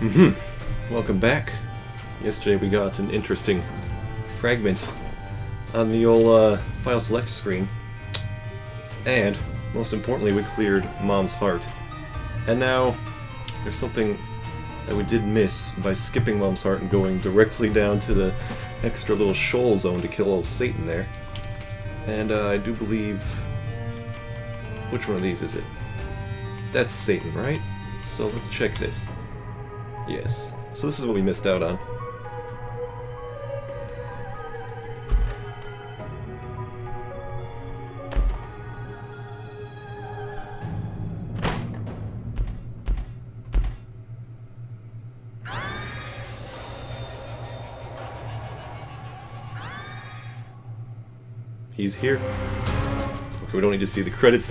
Mm-hmm. Welcome back. Yesterday we got an interesting fragment on the old uh, file select screen. And, most importantly, we cleared Mom's heart. And now, there's something that we did miss by skipping Mom's heart and going directly down to the extra little Sheol zone to kill old Satan there. And uh, I do believe... Which one of these is it? That's Satan, right? So let's check this. Yes. So this is what we missed out on. He's here. Okay, we don't need to see the credits.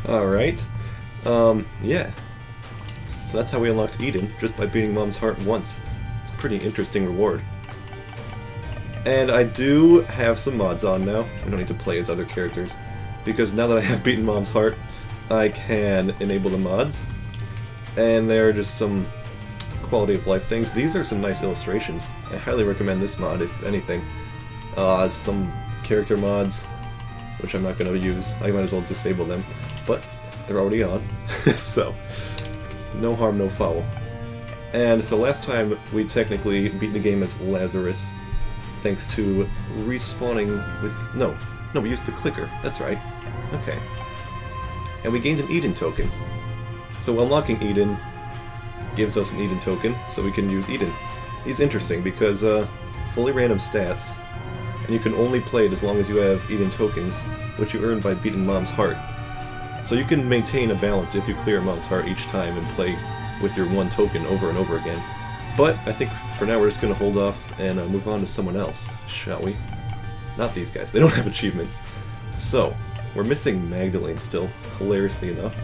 Alright. Um, yeah. So that's how we unlocked Eden, just by beating Mom's heart once. It's a pretty interesting reward. And I do have some mods on now. I don't need to play as other characters. Because now that I have beaten Mom's heart, I can enable the mods. And there are just some quality of life things. These are some nice illustrations. I highly recommend this mod, if anything. Uh, some character mods, which I'm not going to use. I might as well disable them. But they're already on, so no harm, no foul. And so last time we technically beat the game as Lazarus, thanks to respawning with... no, no, we used the clicker, that's right. Okay. And we gained an Eden token. So unlocking Eden gives us an Eden token, so we can use Eden. He's interesting because uh, fully random stats, and you can only play it as long as you have Eden tokens, which you earn by beating Mom's Heart. So you can maintain a balance if you clear Mom's Heart each time and play with your one token over and over again. But I think for now we're just going to hold off and uh, move on to someone else, shall we? Not these guys, they don't have achievements. So, we're missing Magdalene still, hilariously enough.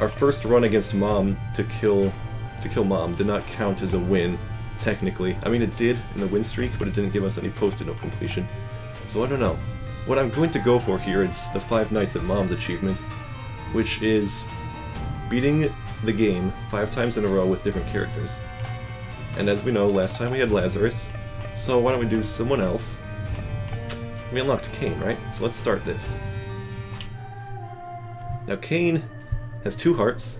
Our first run against Mom to kill to kill Mom did not count as a win, technically. I mean, it did in the win streak, but it didn't give us any post-it note completion. So I don't know. What I'm going to go for here is the Five Nights at Mom's achievement, which is beating the game five times in a row with different characters. And as we know, last time we had Lazarus, so why don't we do someone else? We unlocked Cain, right? So let's start this. Now Cain has two hearts,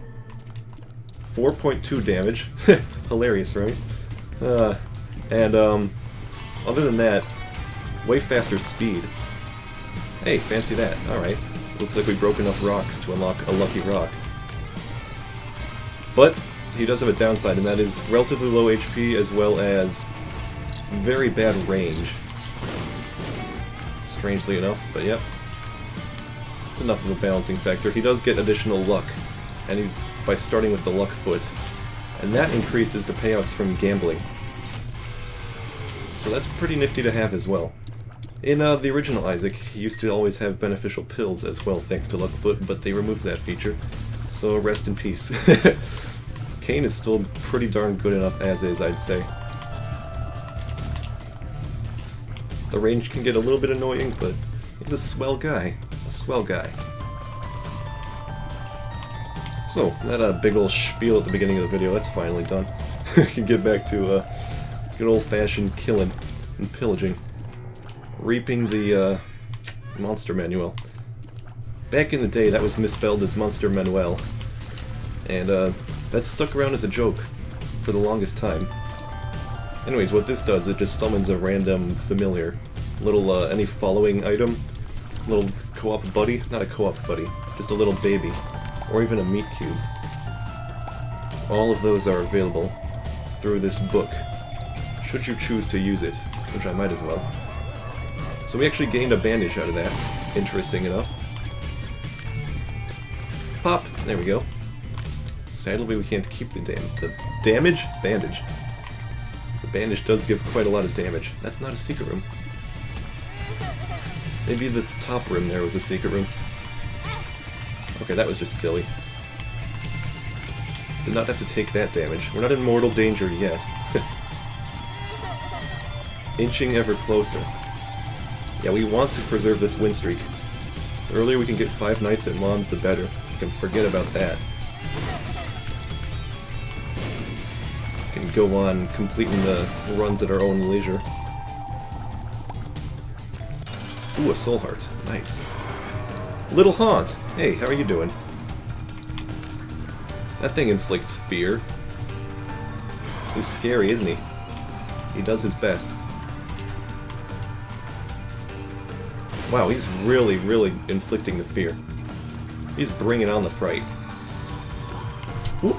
4.2 damage, hilarious, right? Uh, and um, other than that, way faster speed. Hey, fancy that. Alright. Looks like we broke enough rocks to unlock a lucky rock. But he does have a downside, and that is relatively low HP as well as very bad range. Strangely enough, but yep. It's enough of a balancing factor. He does get additional luck, and he's by starting with the luck foot. And that increases the payouts from gambling. So that's pretty nifty to have as well. In uh, the original Isaac, he used to always have beneficial pills as well thanks to Luckfoot, but they removed that feature. So rest in peace. Cain is still pretty darn good enough as is, I'd say. The range can get a little bit annoying, but he's a swell guy. A swell guy. So, that uh, big old spiel at the beginning of the video, that's finally done. we can get back to uh, good old-fashioned killing and pillaging reaping the uh, Monster Manuel. Back in the day, that was misspelled as Monster Manuel, and uh, that stuck around as a joke for the longest time. Anyways, what this does, it just summons a random familiar. Little, uh, any following item, little co-op buddy, not a co-op buddy, just a little baby, or even a meat cube. All of those are available through this book, should you choose to use it, which I might as well. So we actually gained a bandage out of that, interesting enough. Pop! There we go. Sadly, we can't keep the dam the damage? Bandage. The bandage does give quite a lot of damage. That's not a secret room. Maybe the top room there was the secret room. Okay, that was just silly. Did not have to take that damage. We're not in mortal danger yet. Inching ever closer. Yeah, we want to preserve this win streak. The earlier we can get five nights at Mom's, the better. We can forget about that. We can go on completing the runs at our own leisure. Ooh, a soul heart. Nice. Little Haunt! Hey, how are you doing? That thing inflicts fear. He's scary, isn't he? He does his best. Wow, he's really, really inflicting the fear. He's bringing on the fright. Ooh.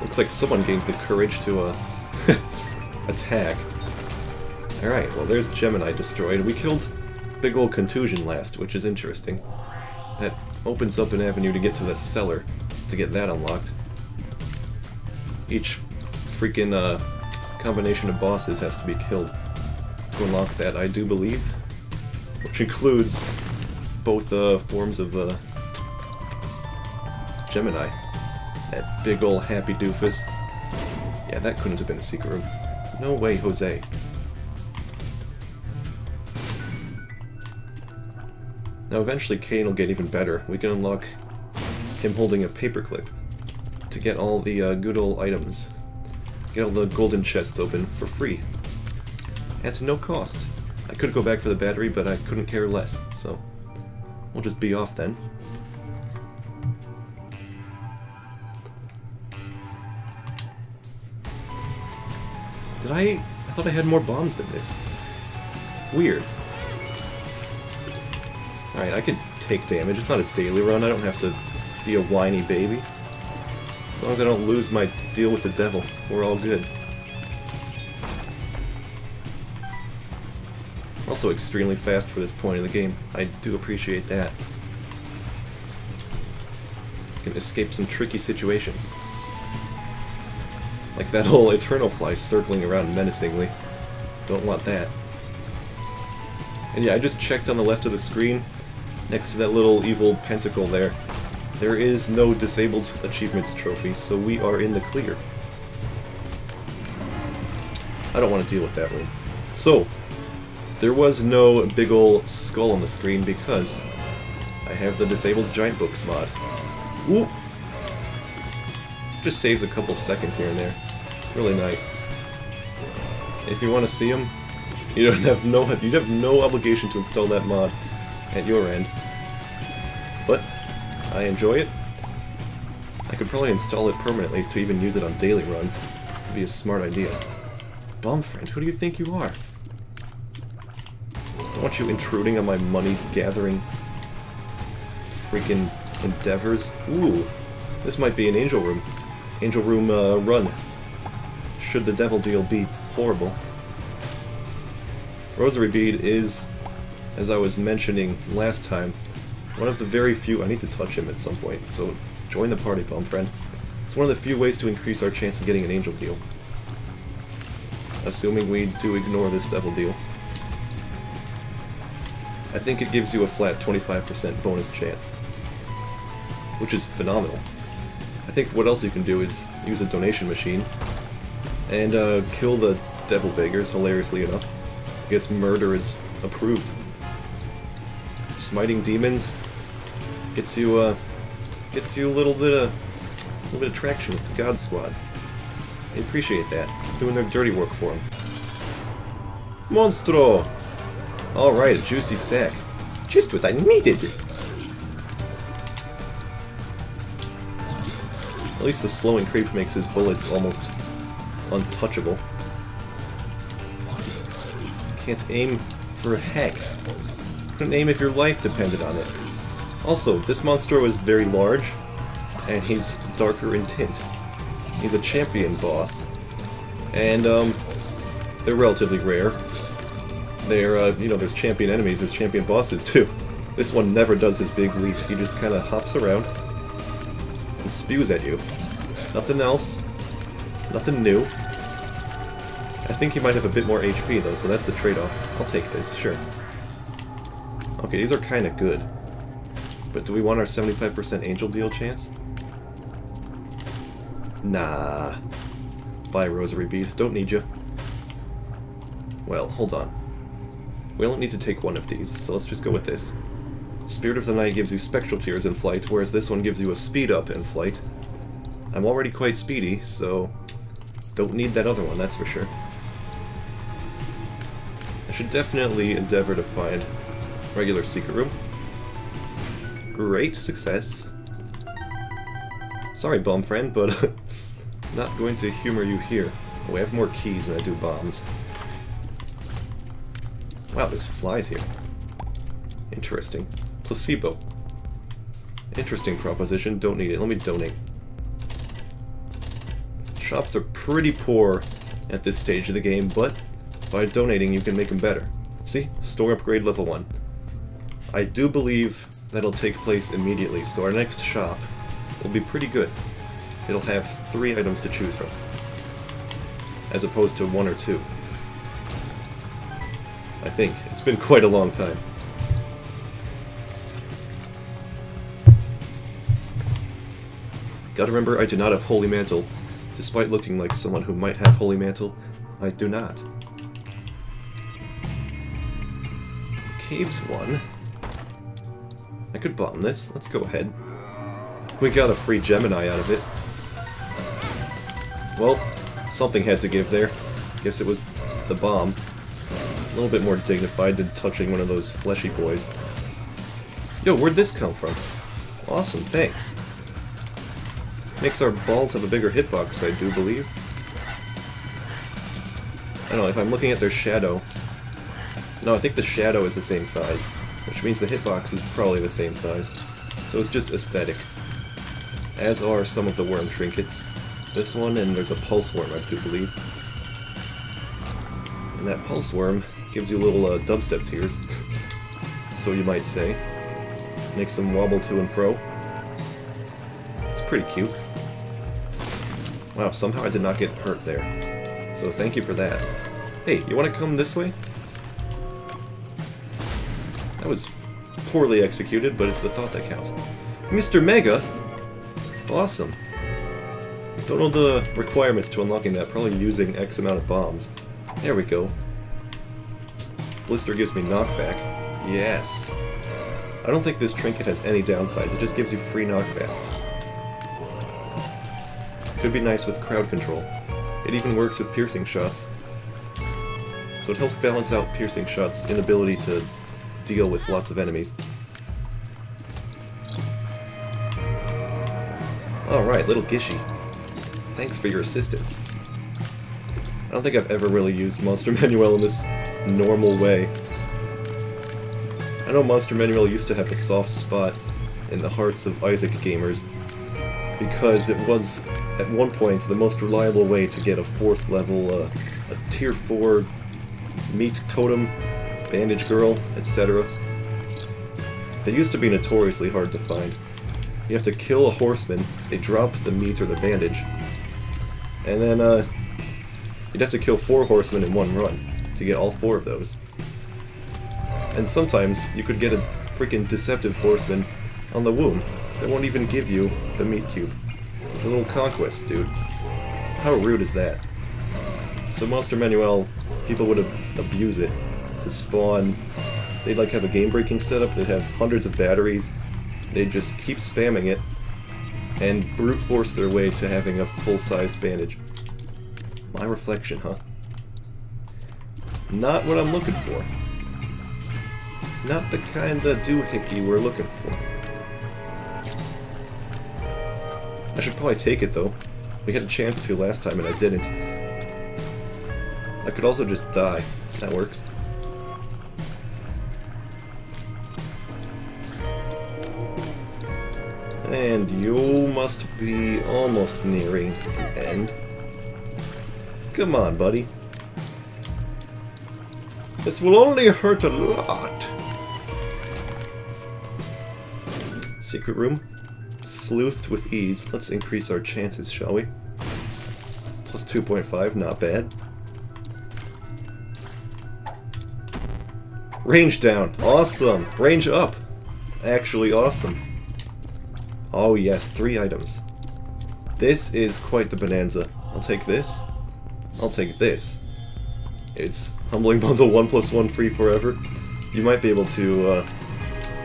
Looks like someone gains the courage to, uh, attack. Alright, well there's Gemini destroyed. We killed Big Ol' Contusion last, which is interesting. That opens up an avenue to get to the cellar, to get that unlocked. Each freaking, uh, combination of bosses has to be killed to unlock that, I do believe. Which includes both uh, forms of uh, Gemini. That big ol' happy doofus. Yeah, that couldn't have been a secret room. No way, Jose. Now eventually Cain will get even better. We can unlock him holding a paperclip to get all the uh, good old items. Get all the golden chests open for free. At no cost. I could go back for the battery, but I couldn't care less, so we'll just be off then. Did I... I thought I had more bombs than this. Weird. Alright, I could take damage. It's not a daily run. I don't have to be a whiny baby. As long as I don't lose my deal with the devil, we're all good. Also extremely fast for this point in the game. I do appreciate that. Can escape some tricky situations. Like that whole Eternal Fly circling around menacingly. Don't want that. And yeah, I just checked on the left of the screen, next to that little evil pentacle there. There is no disabled achievements trophy, so we are in the clear. I don't want to deal with that room. So, there was no big ol' skull on the screen because I have the disabled giant books mod. Ooh! Just saves a couple seconds here and there. It's really nice. If you want to see them, you don't have no you have no obligation to install that mod at your end. But I enjoy it. I could probably install it permanently to even use it on daily runs. Would be a smart idea. Bum friend, who do you think you are? Don't want you intruding on my money gathering freaking endeavors. Ooh, this might be an angel room. Angel room uh, run should the devil deal be horrible. Rosary Bead is, as I was mentioning last time, one of the very few... I need to touch him at some point, so join the party, bum friend. It's one of the few ways to increase our chance of getting an angel deal. Assuming we do ignore this devil deal. I think it gives you a flat 25% bonus chance. Which is phenomenal. I think what else you can do is use a donation machine and uh, kill the devil beggars, hilariously enough. I guess murder is approved. Smiting demons gets you uh, gets you a little bit of a little bit of traction with the God Squad. They appreciate that, doing their dirty work for them. Monstro! Alright, a juicy sack. Just what I needed! At least the slowing creep makes his bullets almost untouchable. Can't aim for a heck. Couldn't aim if your life depended on it. Also, this monster was very large, and he's darker in tint. He's a champion boss, and um, they're relatively rare. They're, uh, you know, there's champion enemies, there's champion bosses too. This one never does his big leap, he just kind of hops around and spews at you. Nothing else, Nothing new. I think he might have a bit more HP though, so that's the trade-off. I'll take this, sure. Okay, these are kind of good. But do we want our 75% angel deal chance? Nah. Bye, Rosary Bead. Don't need you. Well, hold on. We only need to take one of these, so let's just go with this. Spirit of the Night gives you Spectral Tears in flight, whereas this one gives you a speed up in flight. I'm already quite speedy, so Don't need that other one, that's for sure. I should definitely endeavor to find regular secret room. Great success. Sorry, bum friend, but not going to humor you here. Oh, I have more keys than I do bombs. Wow, there's flies here. Interesting. Placebo. Interesting proposition. Don't need it. Let me donate. Shops are pretty poor at this stage of the game, but by donating you can make them better. See? Store upgrade level 1. I do believe that'll take place immediately, so our next shop will be pretty good. It'll have three items to choose from, as opposed to one or two. I think. It's been quite a long time. Gotta remember, I do not have Holy Mantle. Despite looking like someone who might have Holy Mantle, I do not. Caves one. I could bomb this. Let's go ahead. We got a free Gemini out of it. Well, something had to give there. Guess it was the bomb. Little bit more dignified than touching one of those fleshy boys. Yo, where'd this come from? Awesome, thanks. Makes our balls have a bigger hitbox, I do believe. I don't know, if I'm looking at their shadow... No, I think the shadow is the same size, which means the hitbox is probably the same size. So it's just aesthetic. As are some of the worm trinkets. This one, and there's a pulse worm, I do believe. And that pulse worm gives you a little uh, dubstep tears, so you might say. Makes them wobble to and fro. It's pretty cute. Wow, somehow I did not get hurt there. So thank you for that. Hey, you want to come this way? That was poorly executed, but it's the thought that counts. Mr. Mega? Awesome. Don't know the requirements to unlocking that, probably using X amount of bombs. There we go. Blister gives me knockback. Yes. I don't think this trinket has any downsides, it just gives you free knockback. Could be nice with crowd control. It even works with piercing shots. So it helps balance out piercing shots' inability to deal with lots of enemies. Alright, little Gishy. Thanks for your assistance. I don't think I've ever really used Monster Manuel in this normal way. I know Monster Manuel used to have a soft spot in the hearts of Isaac gamers, because it was at one point the most reliable way to get a fourth level, uh, a tier 4 meat totem, bandage girl, etc. They used to be notoriously hard to find. You have to kill a horseman, they drop the meat or the bandage, and then uh, you'd have to kill four horsemen in one run to get all four of those. And sometimes you could get a freaking deceptive horseman on the womb that won't even give you the meat cube. The little conquest, dude. How rude is that? So Monster Manuel, people would abuse it to spawn... They'd like have a game-breaking setup, they'd have hundreds of batteries, they'd just keep spamming it, and brute force their way to having a full-sized bandage. My reflection, huh? Not what I'm looking for. Not the kind of doohickey we're looking for. I should probably take it, though. We had a chance to last time and I didn't. I could also just die. That works. And you must be almost nearing the end. Come on, buddy. This will only hurt a lot. Secret room. Sleuthed with ease. Let's increase our chances, shall we? Plus 2.5, not bad. Range down. Awesome. Range up. Actually awesome. Oh yes, three items. This is quite the bonanza. I'll take this. I'll take this. It's Humbling Bundle 1 plus 1 free forever. You might be able to uh,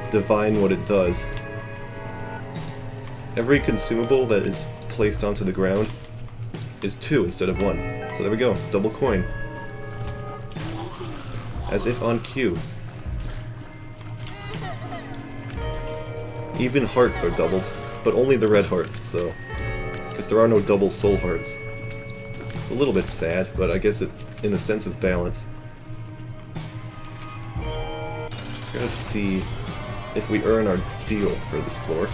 divine what it does. Every consumable that is placed onto the ground is 2 instead of 1. So there we go, double coin. As if on cue. Even hearts are doubled, but only the red hearts, so... Because there are no double soul hearts. It's a little bit sad, but I guess it's in the sense of balance. Gotta see if we earn our deal for this floor.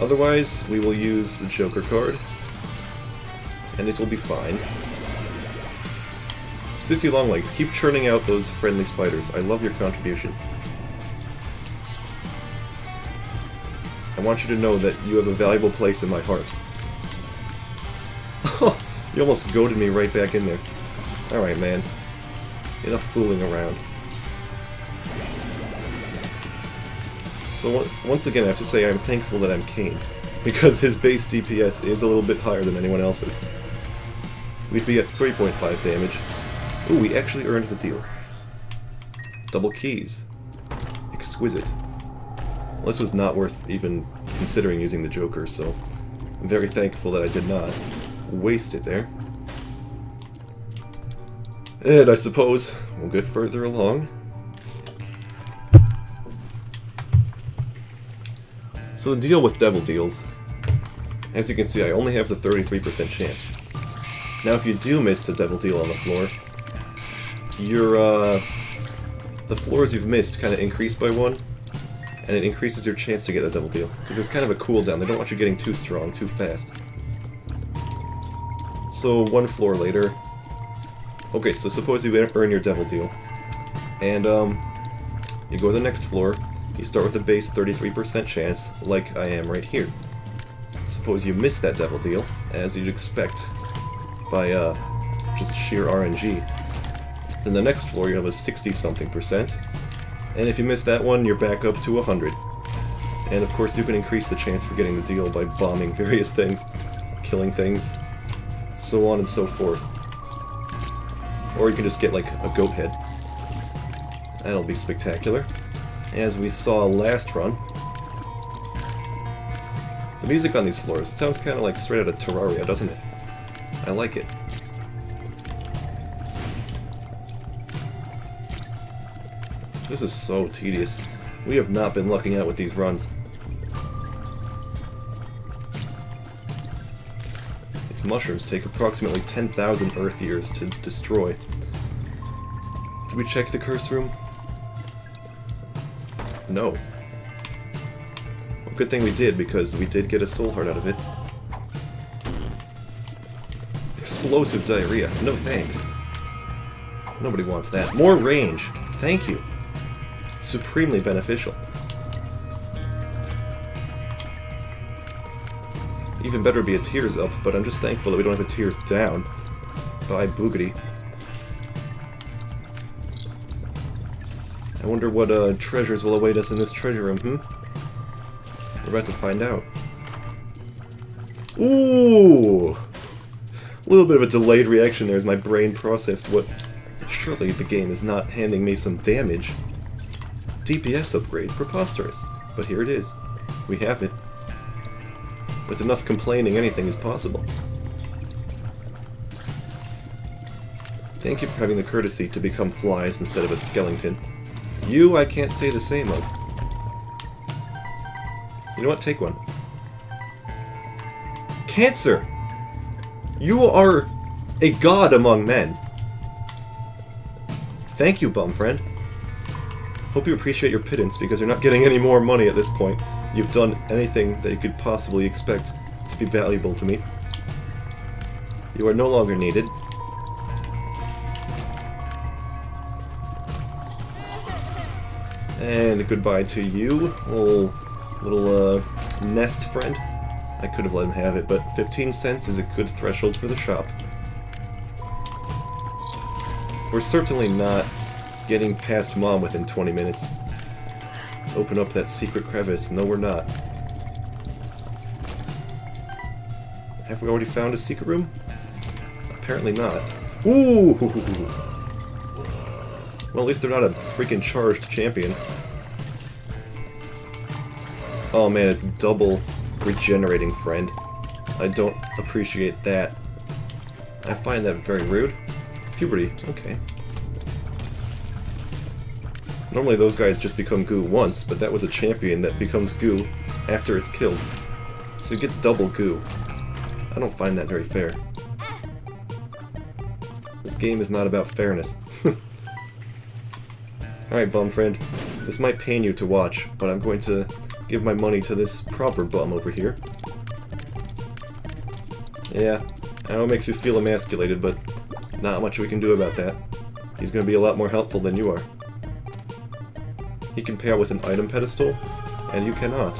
Otherwise, we will use the Joker card, and it will be fine. Sissy Longlegs, keep churning out those friendly spiders. I love your contribution. I want you to know that you have a valuable place in my heart. You almost goaded me right back in there. Alright, man. Enough fooling around. So once again, I have to say I'm thankful that I'm Cain, because his base DPS is a little bit higher than anyone else's. We'd be at 3.5 damage. Ooh, we actually earned the deal. Double keys. Exquisite. Well, this was not worth even considering using the Joker, so I'm very thankful that I did not waste it there. And I suppose we'll get further along. So the deal with Devil Deals, as you can see I only have the 33% chance. Now if you do miss the Devil Deal on the floor, your, uh, the floors you've missed kind of increase by one, and it increases your chance to get the Devil Deal. Because there's kind of a cooldown, they don't want you getting too strong, too fast. So one floor later, okay, so suppose you earn your Devil Deal, and um, you go to the next floor, you start with a base 33% chance, like I am right here. Suppose you miss that Devil Deal, as you'd expect by uh, just sheer RNG. Then the next floor you have a 60-something percent, and if you miss that one, you're back up to 100. And of course you can increase the chance for getting the deal by bombing various things, killing things, so on and so forth. Or you can just get like a goat head. That'll be spectacular as we saw last run. The music on these floors, it sounds kind of like straight out of Terraria, doesn't it? I like it. This is so tedious. We have not been lucking out with these runs. These mushrooms take approximately 10,000 Earth years to destroy. Did we check the curse room? No. Well, good thing we did, because we did get a soul heart out of it. Explosive diarrhea. No thanks. Nobody wants that. More range. Thank you. Supremely beneficial. Even better be a tears up, but I'm just thankful that we don't have a tears down. Bye, Boogity. I wonder what uh, treasures will await us in this treasure room, hmm? We're about to find out. Ooh! A little bit of a delayed reaction there as my brain processed what... Surely the game is not handing me some damage. DPS upgrade, preposterous. But here it is. We have it. With enough complaining, anything is possible. Thank you for having the courtesy to become flies instead of a skeleton. You, I can't say the same of. You know what? Take one. Cancer! You are a god among men. Thank you, bum friend. Hope you appreciate your pittance, because you're not getting any more money at this point. You've done anything that you could possibly expect to be valuable to me. You are no longer needed. And goodbye to you, little, little uh, nest friend. I could have let him have it, but 15 cents is a good threshold for the shop. We're certainly not getting past Mom within 20 minutes. Open up that secret crevice. No, we're not. Have we already found a secret room? Apparently not. Ooh! Well, at least they're not a freaking charged champion. Oh man, it's double regenerating friend. I don't appreciate that I find that very rude. Puberty, okay. Normally those guys just become goo once, but that was a champion that becomes goo after it's killed. So it gets double goo. I don't find that very fair. This game is not about fairness. Alright, bum friend. This might pain you to watch, but I'm going to give my money to this proper bum over here. Yeah, I know it makes you feel emasculated, but not much we can do about that. He's going to be a lot more helpful than you are. He can pair with an item pedestal, and you cannot.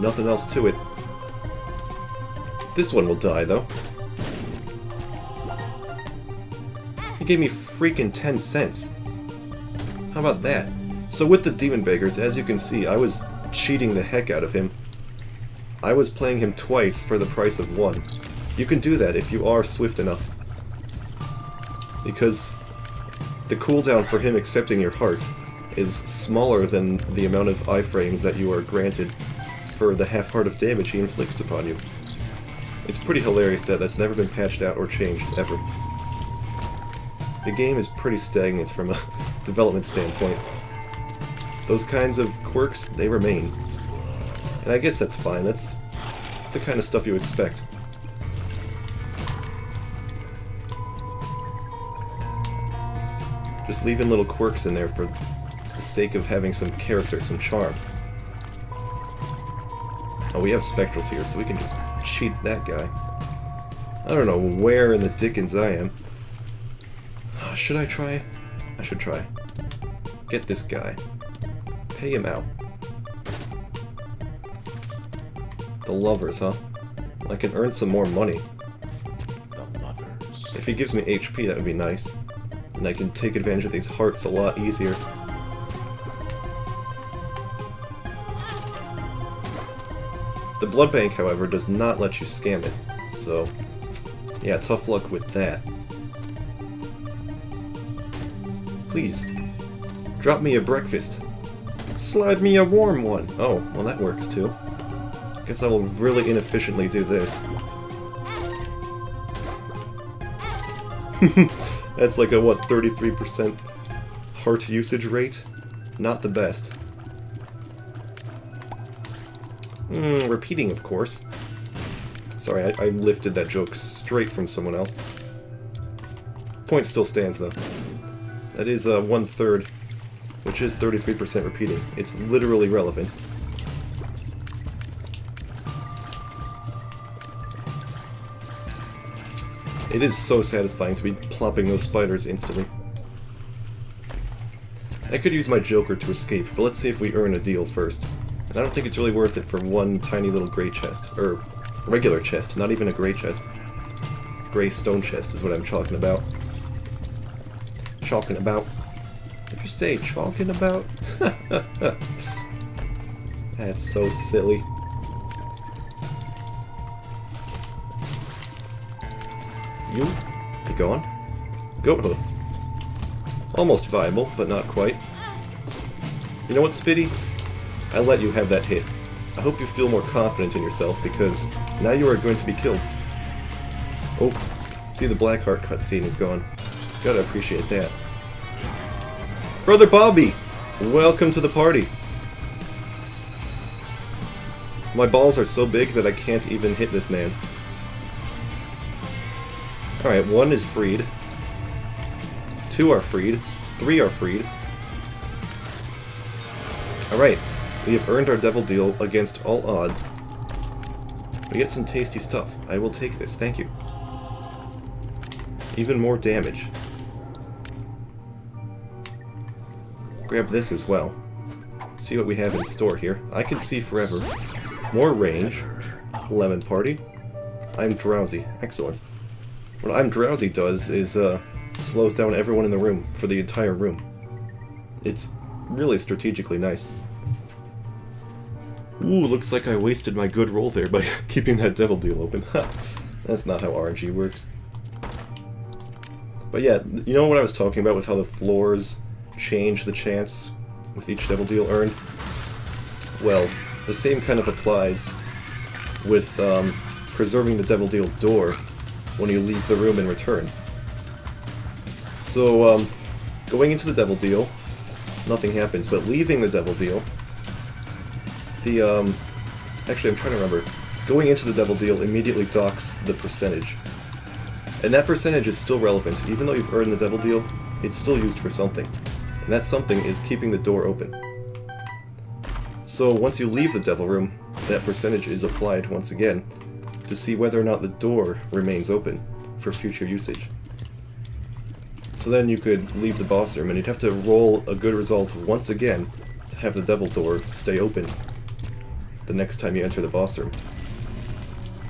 Nothing else to it. This one will die, though. He gave me freaking 10 cents. How about that? So with the Demon Beggars, as you can see, I was cheating the heck out of him. I was playing him twice for the price of one. You can do that if you are swift enough. Because the cooldown for him accepting your heart is smaller than the amount of iframes that you are granted for the half heart of damage he inflicts upon you. It's pretty hilarious that that's never been patched out or changed, ever. The game is pretty stagnant from a development standpoint. Those kinds of quirks, they remain. And I guess that's fine, that's the kind of stuff you expect. Just leaving little quirks in there for the sake of having some character, some charm. Oh, we have Spectral Tears, so we can just cheat that guy. I don't know where in the dickens I am. Uh, should I try? I should try. Get this guy. Pay him out. The lovers, huh? I can earn some more money. The lovers. If he gives me HP, that would be nice and I can take advantage of these hearts a lot easier. The blood bank, however, does not let you scam it, so yeah, tough luck with that. Please, drop me a breakfast. Slide me a warm one. Oh, well that works too. Guess I will really inefficiently do this. That's like a, what, 33% heart usage rate? Not the best. Mm, repeating, of course. Sorry, I, I lifted that joke straight from someone else. Point still stands, though. That is uh, one-third, which is 33% repeating. It's literally relevant. It is so satisfying to be plopping those spiders instantly. I could use my Joker to escape, but let's see if we earn a deal first. And I don't think it's really worth it for one tiny little gray chest. Or, regular chest, not even a gray chest. Gray stone chest is what I'm talking about. Chalking about. Did you say chalking about? That's so silly. You? Be gone. Goat hoof. Almost viable, but not quite. You know what, Spitty? I let you have that hit. I hope you feel more confident in yourself, because now you are going to be killed. Oh, see the Blackheart cutscene is gone. Gotta appreciate that. Brother Bobby! Welcome to the party! My balls are so big that I can't even hit this man. Alright, one is freed. Two are freed. Three are freed. Alright, we have earned our devil deal against all odds. We get some tasty stuff. I will take this, thank you. Even more damage. Grab this as well. See what we have in store here. I can see forever. More range. Lemon party. I'm drowsy. Excellent. What I'm Drowsy does is uh, slows down everyone in the room for the entire room. It's really strategically nice. Ooh, looks like I wasted my good roll there by keeping that devil deal open. That's not how RNG works. But yeah, you know what I was talking about with how the floors change the chance with each devil deal earned? Well, the same kind of applies with um, preserving the Devil Deal door when you leave the room and return. So, um, going into the Devil Deal, nothing happens, but leaving the Devil Deal, the, um, actually I'm trying to remember, going into the Devil Deal immediately docks the percentage. And that percentage is still relevant, even though you've earned the Devil Deal, it's still used for something. And that something is keeping the door open. So once you leave the Devil Room, that percentage is applied once again to see whether or not the door remains open for future usage. So then you could leave the boss room and you'd have to roll a good result once again to have the devil door stay open the next time you enter the boss room.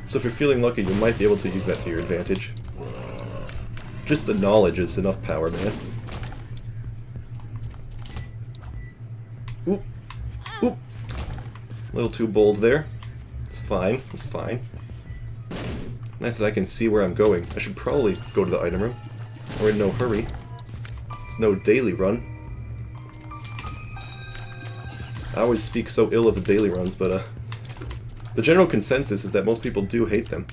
So if you're feeling lucky, you might be able to use that to your advantage. Just the knowledge is enough power, man. Oop. Oop. A little too bold there. It's fine. It's fine. Nice that I can see where I'm going. I should probably go to the item room. We're in no hurry. It's no daily run. I always speak so ill of the daily runs, but uh, the general consensus is that most people do hate them.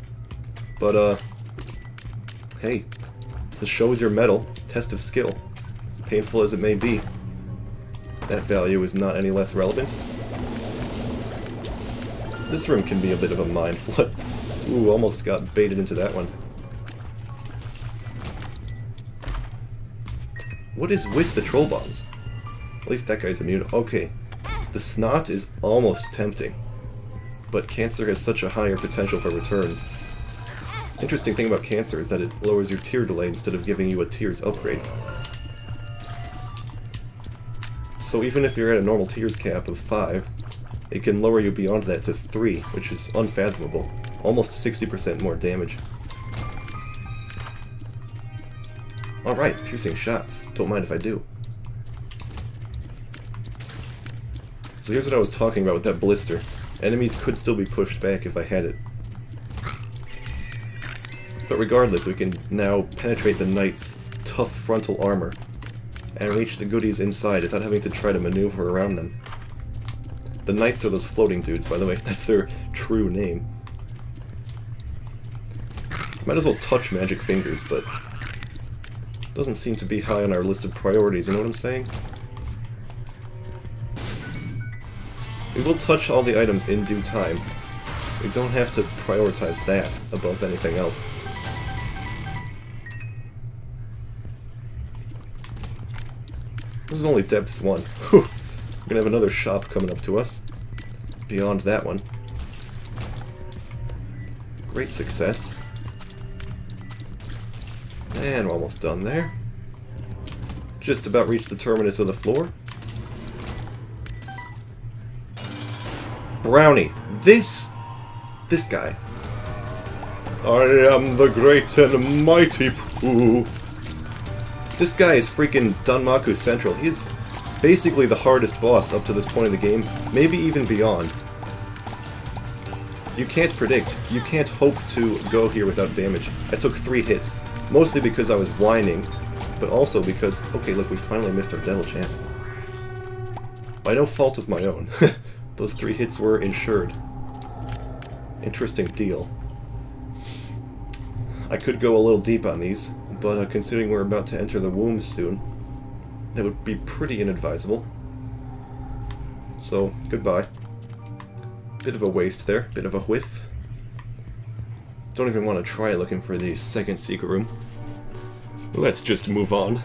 But uh, hey, this shows your mettle, test of skill. Painful as it may be, that value is not any less relevant. This room can be a bit of a mind flip. Ooh, almost got baited into that one. What is with the troll bombs? At least that guy's immune. Okay. The snot is almost tempting. But cancer has such a higher potential for returns. Interesting thing about cancer is that it lowers your tear delay instead of giving you a tears upgrade. So even if you're at a normal tears cap of 5, it can lower you beyond that to 3, which is unfathomable. Almost 60% more damage. Alright, piercing shots. Don't mind if I do. So here's what I was talking about with that blister. Enemies could still be pushed back if I had it. But regardless, we can now penetrate the knight's tough frontal armor and reach the goodies inside without having to try to maneuver around them. The knights are those floating dudes, by the way. That's their true name. Might as well touch magic fingers, but doesn't seem to be high on our list of priorities, you know what I'm saying? We will touch all the items in due time. We don't have to prioritize that above anything else. This is only depths 1. Whew. We're gonna have another shop coming up to us. Beyond that one. Great success. And we're almost done there. Just about reached the terminus of the floor. Brownie. This... This guy. I am the great and mighty Pooh. This guy is freaking Danmaku Central. He's basically the hardest boss up to this point in the game, maybe even beyond. You can't predict. You can't hope to go here without damage. I took three hits, mostly because I was whining, but also because, okay, look, we finally missed our devil chance. By no fault of my own. Those three hits were insured. Interesting deal. I could go a little deep on these, but uh, considering we're about to enter the womb soon, that would be pretty inadvisable. So, goodbye. Bit of a waste there, bit of a whiff. Don't even want to try looking for the second secret room. Let's just move on.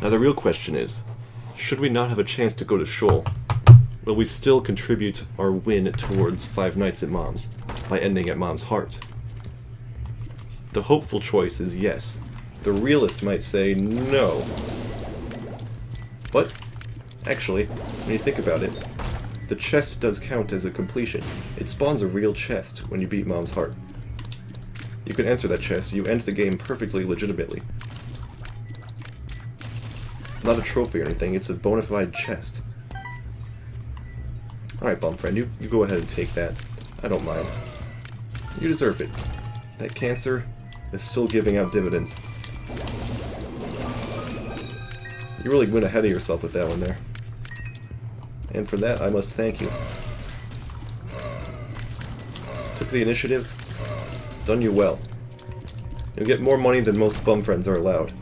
Now the real question is, should we not have a chance to go to Sheol, will we still contribute our win towards Five Nights at Mom's by ending at Mom's heart? The hopeful choice is yes. The realist might say no. But, actually, when you think about it, the chest does count as a completion. It spawns a real chest when you beat Mom's heart. You can enter that chest, you end the game perfectly legitimately. Not a trophy or anything, it's a bona fide chest. Alright, bum friend, you, you go ahead and take that. I don't mind. You deserve it. That cancer is still giving out dividends. You really went ahead of yourself with that one there. And for that, I must thank you. Took the initiative, it's done you well. You'll get more money than most bum friends are allowed.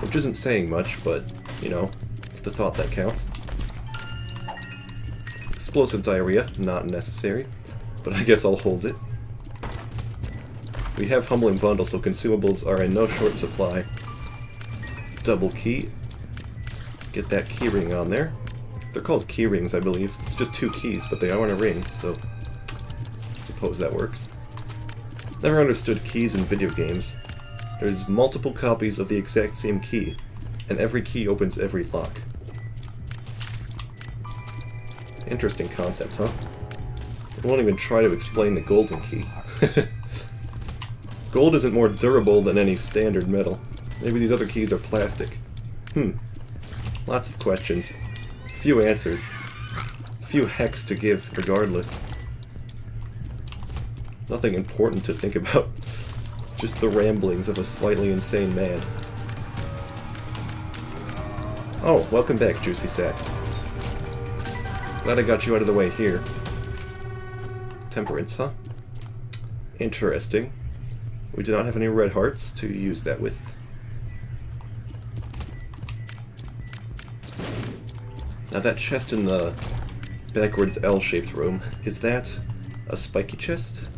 Which isn't saying much, but, you know, it's the thought that counts. Explosive diarrhea, not necessary, but I guess I'll hold it. We have Humbling Bundle, so consumables are in no short supply. Double key. Get that keyring on there. They're called key rings, I believe. It's just two keys, but they are in a ring, so suppose that works. Never understood keys in video games. There's multiple copies of the exact same key, and every key opens every lock. Interesting concept, huh? I won't even try to explain the golden key. Gold isn't more durable than any standard metal. Maybe these other keys are plastic. Hmm. Lots of questions. Few answers. Few hecks to give, regardless. Nothing important to think about. Just the ramblings of a slightly insane man. Oh, welcome back, Juicy Sack. Glad I got you out of the way here. Temperance, huh? Interesting. We do not have any red hearts to use that with. Now that chest in the backwards L-shaped room, is that a spiky chest?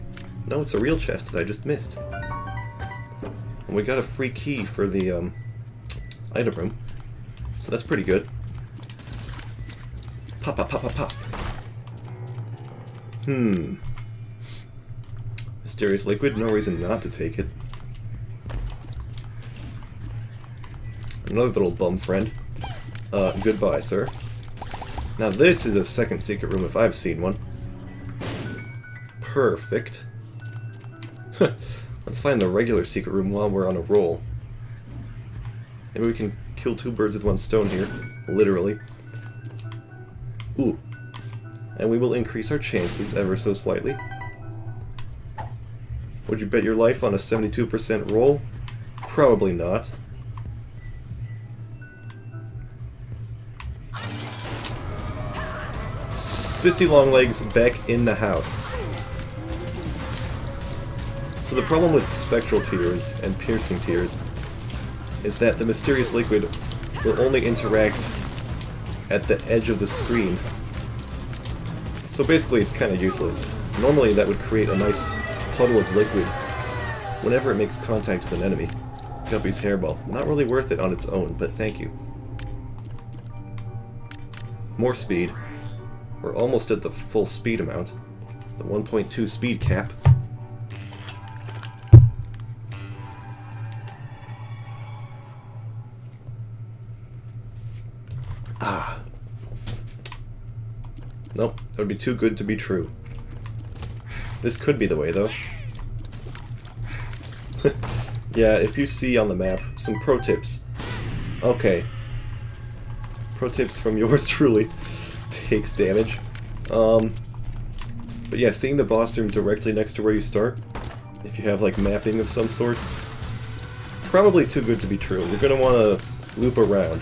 No, it's a real chest that I just missed. And we got a free key for the um, item room, so that's pretty good. Pop, pop, pop, pop, pop. Hmm. Mysterious liquid, no reason not to take it. Another little bum friend. Uh, goodbye, sir. Now this is a second secret room if I've seen one. Perfect. Let's find the regular secret room while we're on a roll. Maybe we can kill two birds with one stone here. Literally. Ooh. And we will increase our chances ever so slightly. Would you bet your life on a 72% roll? Probably not. Sissy Longlegs back in the house. So the problem with spectral tears and piercing tears is that the mysterious liquid will only interact at the edge of the screen. So basically it's kind of useless. Normally that would create a nice puddle of liquid whenever it makes contact with an enemy. Guppy's hairball. Not really worth it on its own, but thank you. More speed. We're almost at the full speed amount. The 1.2 speed cap. Ah. Nope, that would be too good to be true. This could be the way, though. yeah, if you see on the map, some pro tips. Okay. Pro tips from yours truly takes damage. Um, but yeah, seeing the boss room directly next to where you start, if you have like mapping of some sort, probably too good to be true. You're going to want to loop around.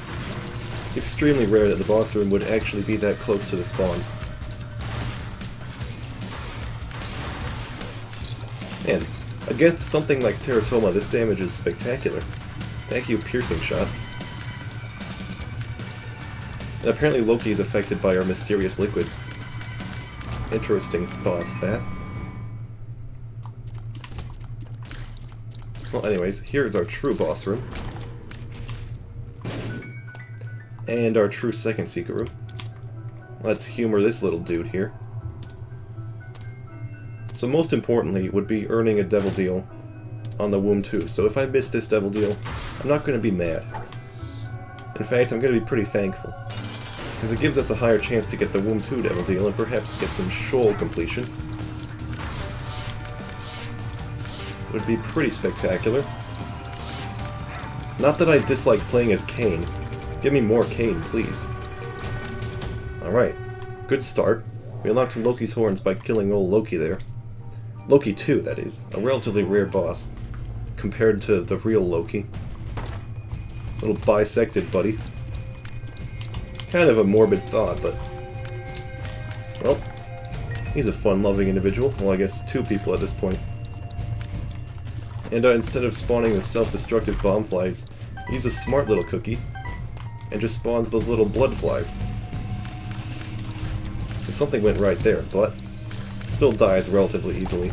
It's extremely rare that the boss room would actually be that close to the spawn. And against something like Teratoma, this damage is spectacular. Thank you, piercing shots. And apparently Loki is affected by our mysterious liquid. Interesting thought, that. Well, anyways, here's our true boss room. And our true second secret room. Let's humor this little dude here. So most importantly would be earning a devil deal on the Womb too. So if I miss this devil deal, I'm not going to be mad. In fact, I'm going to be pretty thankful because it gives us a higher chance to get the Womb 2 Devil Deal and perhaps get some Sheol completion. It would be pretty spectacular. Not that I dislike playing as Cain. Give me more Cain, please. Alright. Good start. We unlocked Loki's horns by killing old Loki there. Loki 2, that is. A relatively rare boss. Compared to the real Loki. Little bisected buddy. Kind of a morbid thought, but... Well, He's a fun-loving individual. Well, I guess two people at this point. And uh, instead of spawning the self-destructive bomb flies, he's a smart little cookie and just spawns those little blood flies. So something went right there, but still dies relatively easily.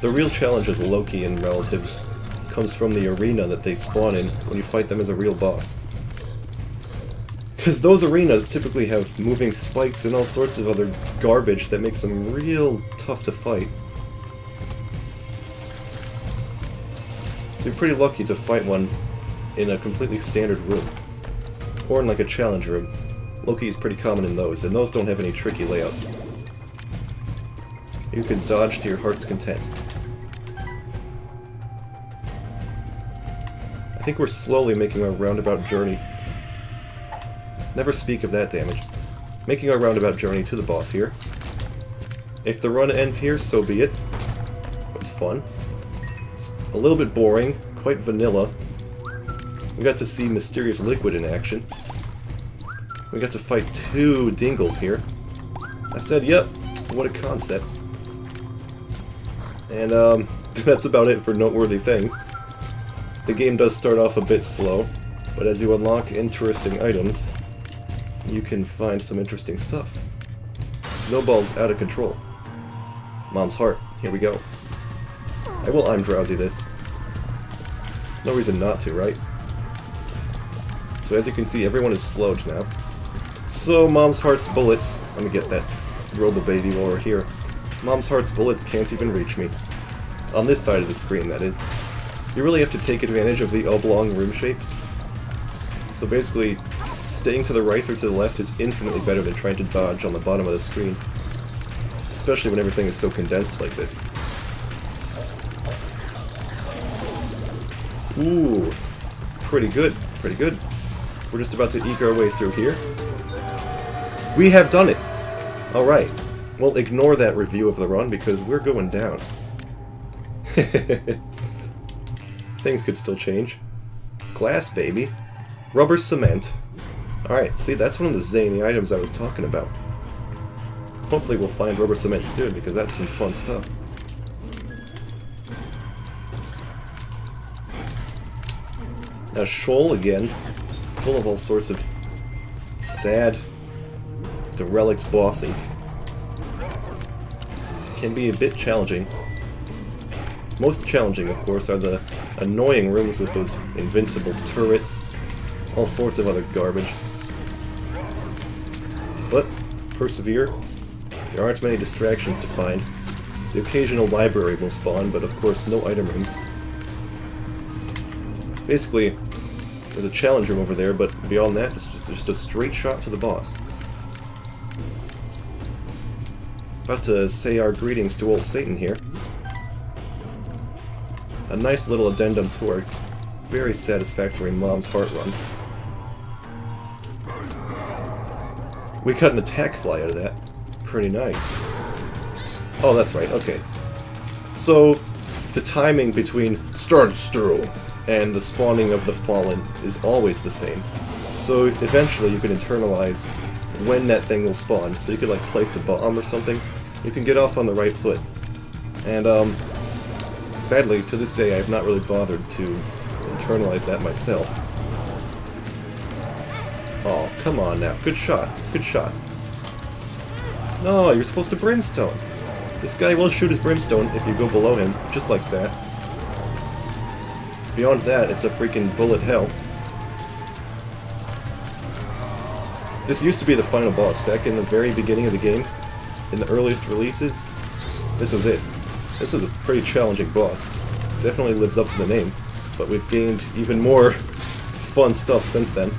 The real challenge of Loki and relatives comes from the arena that they spawn in when you fight them as a real boss. Because those arenas typically have moving spikes and all sorts of other garbage that makes them real tough to fight. So you're pretty lucky to fight one in a completely standard room. Or in like a challenge room. Loki is pretty common in those, and those don't have any tricky layouts. You can dodge to your heart's content. Think we're slowly making our roundabout journey Never speak of that damage. Making our roundabout journey to the boss here. If the run ends here, so be it. It's fun. It's a little bit boring, quite vanilla. We got to see Mysterious Liquid in action. We got to fight two Dingles here. I said, yep, what a concept. And um, that's about it for noteworthy things. The game does start off a bit slow, but as you unlock interesting items, you can find some interesting stuff. Snowball's out of control. Mom's heart. Here we go. I will I'm drowsy this. No reason not to, right? So as you can see, everyone is slowed now. So Mom's Heart's bullets... Let me get that Robo Baby while we're here. Mom's Heart's bullets can't even reach me. On this side of the screen, that is. You really have to take advantage of the oblong room shapes. So basically, Staying to the right or to the left is infinitely better than trying to dodge on the bottom of the screen. Especially when everything is so condensed like this. Ooh, pretty good, pretty good. We're just about to eke our way through here. We have done it! Alright. Well, ignore that review of the run because we're going down. Things could still change. Glass, baby. Rubber cement. Alright, see, that's one of the zany items I was talking about. Hopefully we'll find rubber cement soon, because that's some fun stuff. Now, sheol again, full of all sorts of sad, derelict bosses. Can be a bit challenging. Most challenging, of course, are the annoying rooms with those invincible turrets, all sorts of other garbage. But, persevere. There aren't many distractions to find. The occasional library will spawn, but of course no item rooms. Basically, there's a challenge room over there, but beyond that, it's just, a straight shot to the boss. About to say our greetings to old Satan here. A nice little addendum to our very satisfactory Mom's Heart run. We cut an attack fly out of that. Pretty nice. Oh, that's right, okay. So, the timing between Sternstro and the spawning of the Fallen is always the same. So eventually you can internalize when that thing will spawn. So you could like place a bomb or something. You can get off on the right foot. And um, sadly, to this day, I have not really bothered to internalize that myself. Oh, come on now. Good shot. Good shot. No, you're supposed to brimstone. This guy will shoot his brimstone if you go below him, just like that. Beyond that, it's a freaking bullet hell. This used to be the final boss, back in the very beginning of the game. In the earliest releases, this was it. This was a pretty challenging boss. Definitely lives up to the name, but we've gained even more fun stuff since then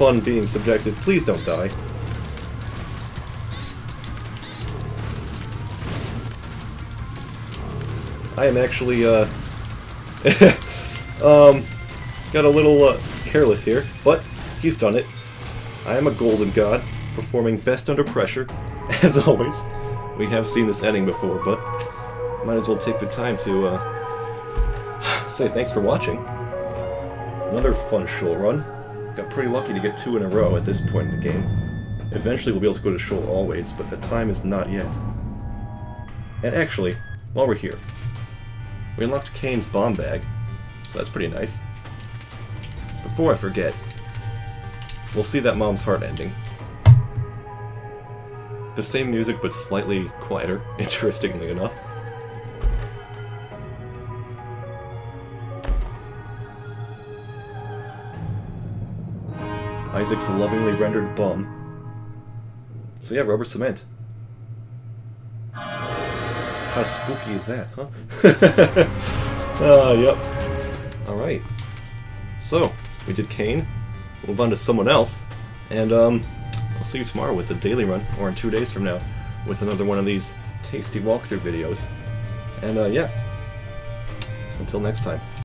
fun being subjective. Please don't die. I am actually, uh... um, got a little, uh, careless here, but he's done it. I am a golden god, performing best under pressure, as always. We have seen this ending before, but might as well take the time to, uh, say thanks for watching. Another fun sheol run. Got pretty lucky to get two in a row at this point in the game. Eventually we'll be able to go to Sheol always, but the time is not yet. And actually, while we're here, we unlocked Cain's bomb bag, so that's pretty nice. Before I forget, we'll see that Mom's Heart ending. The same music, but slightly quieter, interestingly enough. Isaac's lovingly rendered bum. So yeah, rubber cement. How spooky is that, huh? uh, yep. Alright. So, we did Cain. Move on to someone else. And, um, I'll see you tomorrow with a daily run, or in two days from now, with another one of these tasty walkthrough videos. And, uh, yeah. Until next time.